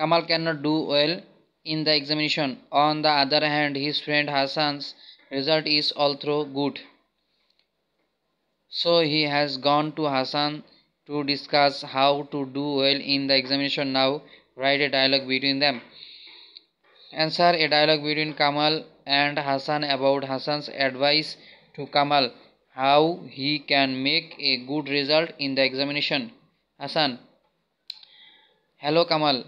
Kamal cannot do well in the examination. On the other hand, his friend Hassan's result is also good. So he has gone to Hassan to discuss how to do well in the examination. Now write a dialogue between them. Answer a dialogue between Kamal and Hassan about Hassan's advice to Kamal how he can make a good result in the examination. Hassan Hello Kamal.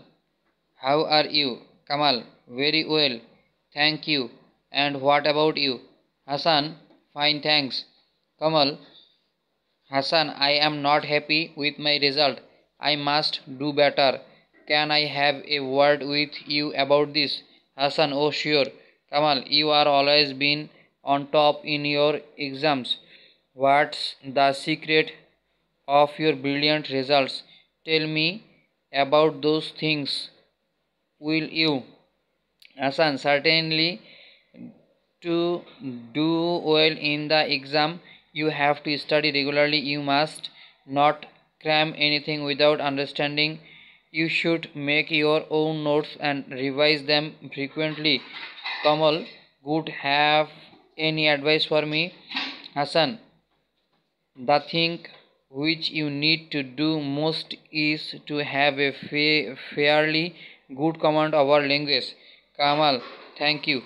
How are you? Kamal Very well. Thank you. And what about you? Hassan Fine thanks. Kamal Hassan I am not happy with my result. I must do better. Can I have a word with you about this? Hassan Oh sure. Kamal you are always been on top in your exams. What's the secret of your brilliant results? Tell me about those things. Will you? Hassan, certainly to do well in the exam, you have to study regularly. You must not cram anything without understanding. You should make your own notes and revise them frequently. Kamal, good have any advice for me? Hassan, the thing which you need to do most is to have a fa fairly good command over language. Kamal thank you.